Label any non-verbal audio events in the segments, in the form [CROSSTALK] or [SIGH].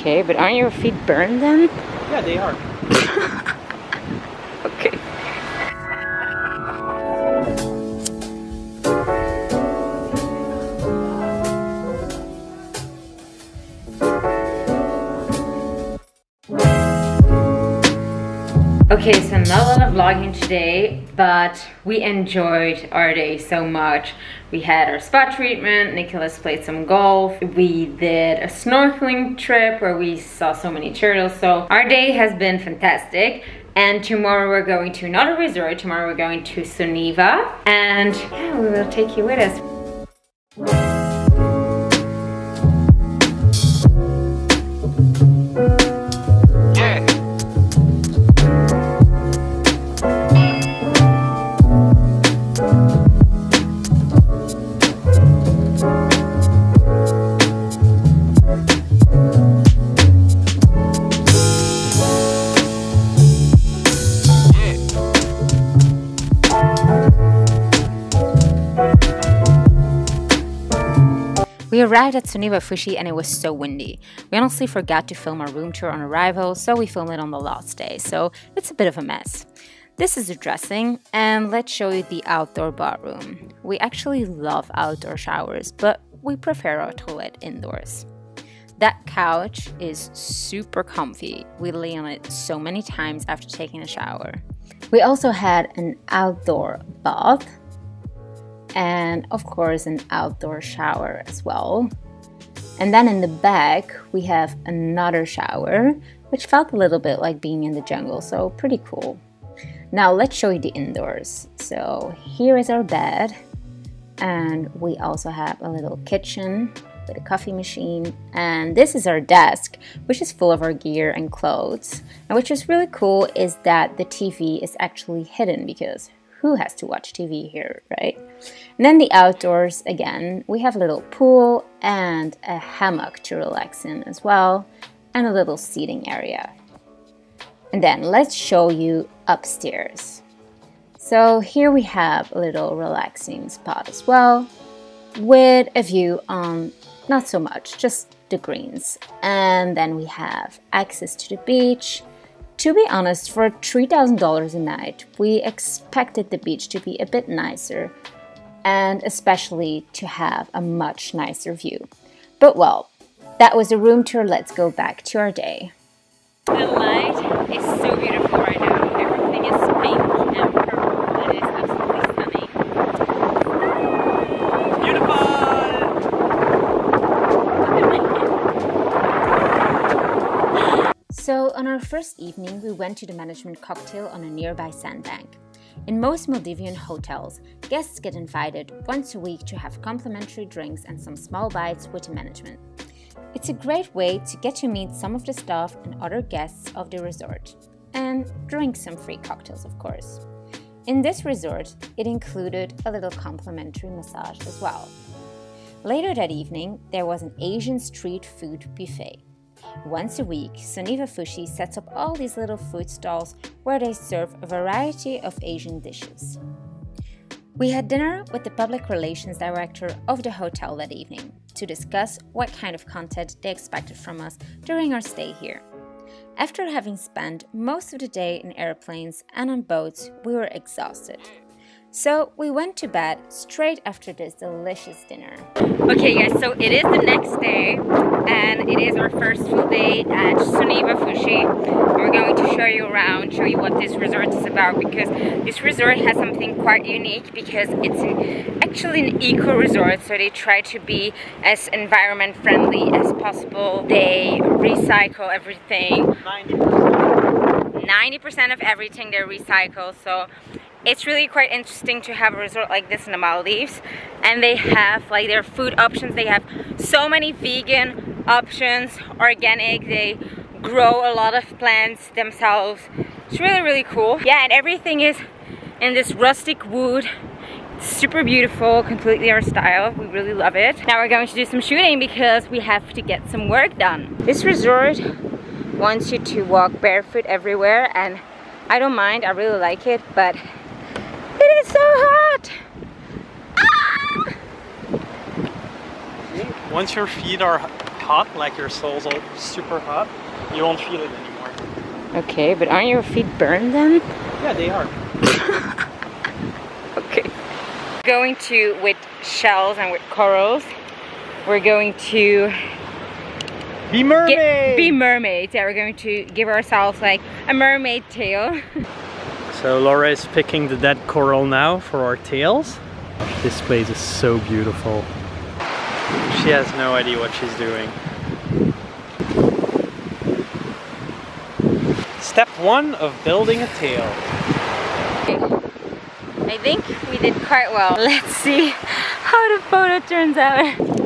Okay, but aren't your feet burned then? Yeah, they are. [LAUGHS] Okay, so not a lot of vlogging today, but we enjoyed our day so much. We had our spa treatment, Nicolas played some golf, we did a snorkeling trip where we saw so many turtles, so our day has been fantastic. And tomorrow we're going to another resort, tomorrow we're going to Soneva, and yeah, we will take you with us. We arrived at Soneva Fushi and it was so windy. We honestly forgot to film our room tour on arrival, so we filmed it on the last day, so it's a bit of a mess. This is the dressing, and let's show you the outdoor bathroom. We actually love outdoor showers, but we prefer our toilet indoors. That couch is super comfy. We lay on it so many times after taking a shower. We also had an outdoor bath and of course an outdoor shower as well. And then in the back we have another shower, which felt a little bit like being in the jungle, so pretty cool. Now let's show you the indoors. So here is our bed, and we also have a little kitchen with a coffee machine. And this is our desk, which is full of our gear and clothes. And which is really cool is that the TV is actually hidden because who has to watch TV here, right? And then the outdoors, again, we have a little pool and a hammock to relax in as well, and a little seating area. And then let's show you upstairs. So here we have a little relaxing spot as well, with a view on not so much, just the greens. And then we have access to the beach, to be honest, for $3,000 a night, we expected the beach to be a bit nicer and especially to have a much nicer view. But well, that was a room tour. Let's go back to our day. The light is so beautiful right now. Everything is pink and purple. Absolutely stunning. Beautiful! So, on our first evening, we went to the management cocktail on a nearby sandbank. In most Maldivian hotels, guests get invited once a week to have complimentary drinks and some small bites with the management. It's a great way to get to meet some of the staff and other guests of the resort, and drink some free cocktails, of course. In this resort, it included a little complimentary massage as well. Later that evening, there was an Asian street food buffet. Once a week, Soneva Fushi sets up all these little food stalls where they serve a variety of Asian dishes. We had dinner with the public relations director of the hotel that evening to discuss what kind of content they expected from us during our stay here. After having spent most of the day in airplanes and on boats, we were exhausted. So we went to bed straight after this delicious dinner. Okay guys, so it is the next day and it is our first full day at Soneva Fushi. We're going to show you around, show you what this resort is about because this resort has something quite unique because it's an, actually an eco resort so they try to be as environment friendly as possible. They recycle everything. 90% of everything they recycle so it's really quite interesting to have a resort like this in the Maldives and they have like their food options. They have so many vegan options organic. They grow a lot of plants themselves. It's really really cool. Yeah and everything is in this rustic wood. Super beautiful completely our style. We really love it. Now we're going to do some shooting because we have to get some work done. This resort wants you to walk barefoot everywhere and I don't mind. I really like it but so hot! Ah! Once your feet are hot, like your sole's are super hot, you won't feel it anymore. Okay, but aren't your feet burned then? Yeah, they are. [LAUGHS] Okay. Going to, with shells and with corals, we're going to Be mermaid! get, be mermaids. Yeah, we're going to give ourselves like a mermaid tail. [LAUGHS] So Laura is picking the dead coral now for our tails. This place is so beautiful. She has no idea what she's doing. Step one of building a tail. I think we did quite well. [LAUGHS] Let's see how the photo turns out. [LAUGHS]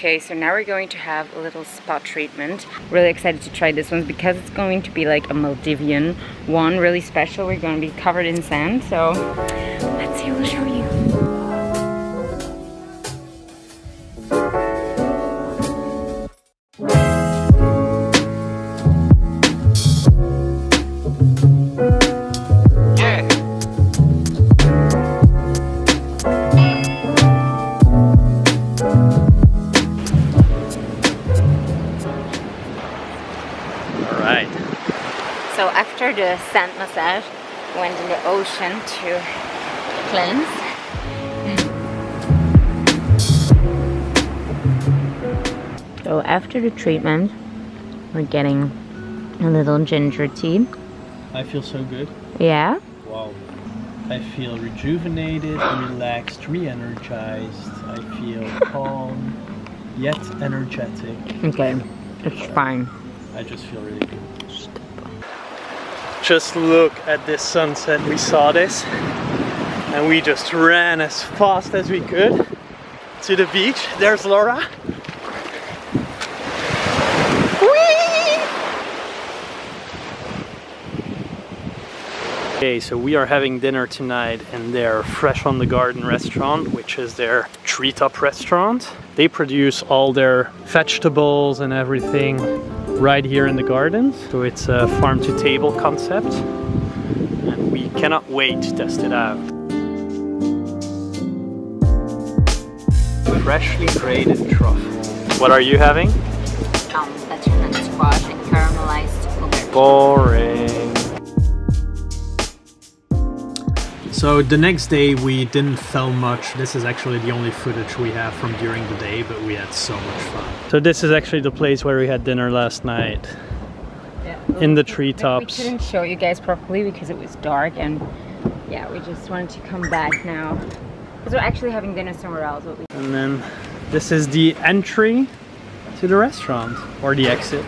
Okay, so now we're going to have a little spa treatment. Really excited to try this one because it's going to be like a Maldivian one, really special. We're going to be covered in sand, so let's see, we'll show you. So after the sand massage, went in the ocean to cleanse. Mm. So after the treatment, we're getting a little ginger tea. I feel so good. Yeah. Wow. I feel rejuvenated, relaxed, re-energized. I feel [LAUGHS] calm, yet energetic. Okay. It's fine. I just feel really good. Just look at this sunset. We saw this and we just ran as fast as we could to the beach. There's Laura. Okay, so we are having dinner tonight in their Fresh on the Garden restaurant, which is their treetop restaurant. They produce all their vegetables and everything right here in the garden. So it's a farm to table concept. And we cannot wait to test it out. Freshly grated truffle. What are you having? Um, butternut squash and caramelized blueberry. Boring. So the next day we didn't film much. This is actually the only footage we have from during the day, but we had so much fun. So this is actually the place where we had dinner last night. In the treetops. We couldn't show you guys properly because it was dark and yeah, we just wanted to come back now. Because we're actually having dinner somewhere else. But we And then this is the entry to the restaurant or the exit.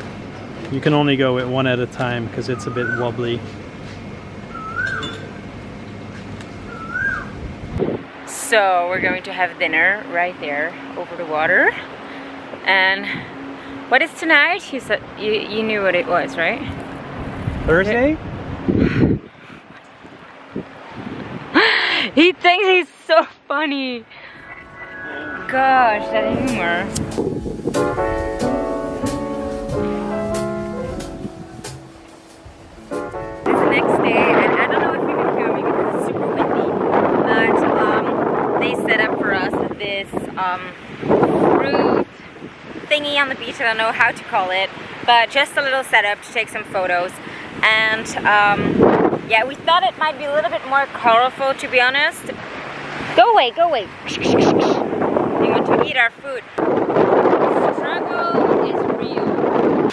You can only go it one at a time because it's a bit wobbly. So we're going to have dinner right there over the water. And what is tonight? You said you, you knew what it was, right? Thursday? He thinks he's so funny. Gosh, that humor. Um, fruit thingy on the beach. I don't know how to call it, but just a little setup to take some photos. And um, yeah, we thought it might be a little bit more colorful, to be honest. Go away, go away. We want to eat our food. Struggle is real.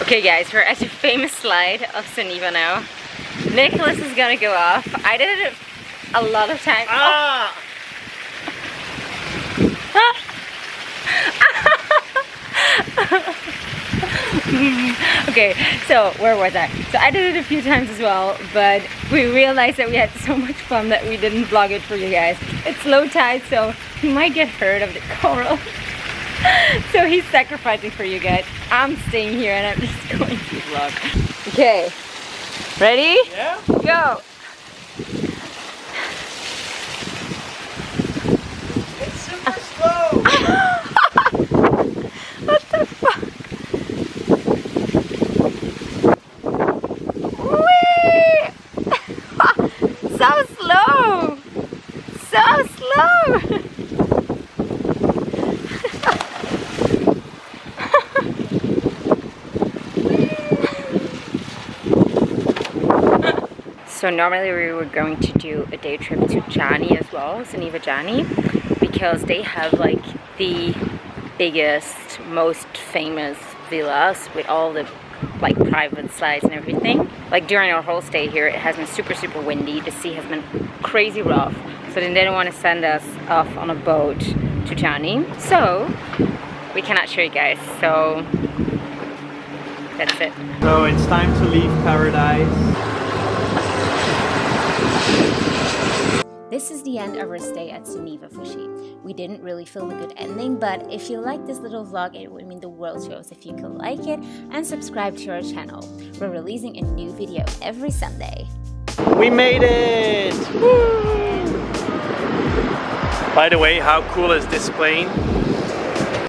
Okay, guys, we're at the famous slide of Soneva now. Nicolas is gonna go off. I did it a lot of times. Ah! [LAUGHS] okay, so where was I? So I did it a few times as well, but we realized that we had so much fun that we didn't vlog it for you guys. It's low tide, so you might get hurt of the coral. [LAUGHS] so he's sacrificing for you guys. I'm staying here and I'm just [LAUGHS] going to vlog. Okay, ready? Yeah? Go! It's super slow! What the fuck? Whee! so slow! So normally we were going to do a day trip to Jani as well, Soneva Jani, because they have like the biggest, most famous villas with all the like private slides and everything. Like during our whole stay here, it has been super, super windy. The sea has been crazy rough. So they didn't want to send us off on a boat to Jani. So we cannot show you guys. So that's it. So it's time to leave paradise. This is the end of our stay at Soneva Fushi. We didn't really film a good ending, but if you like this little vlog, it would mean the world to us if you could like it and subscribe to our channel. We're releasing a new video every Sunday. We made it! Woo! By the way, how cool is this plane?